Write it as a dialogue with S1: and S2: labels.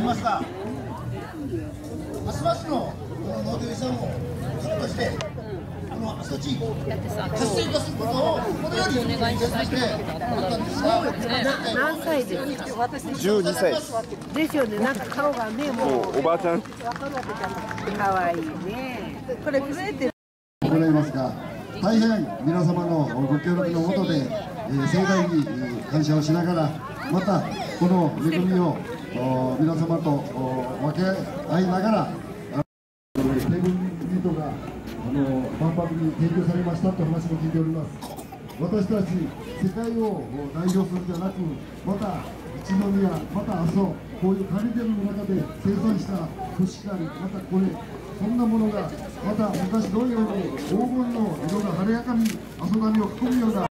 S1: りますがますますのこの農業遺産を軸としてこの阿蘇地域活性化することをこのようにお願いしまして思ったんですが
S2: 何歳ですか
S3: ？12歳です
S2: よねなんか顔がねもう
S3: おばあちゃん
S2: かわいいねこれ震えて
S4: 行いますが大変皆様のご協力のもとで、えー盛大にえー感謝をしながらまたこの恵みをお皆様と分け合いながらあ米軍ミートがあの万博に提供されましたという話も聞いております。私たち世界を代表するんじゃなくまた一宮また阿蘇こういうカリデルの中で生産したコシカリまたこれそんなものがまた昔同様に黄金の色が晴れやかに阿蘇波を含むような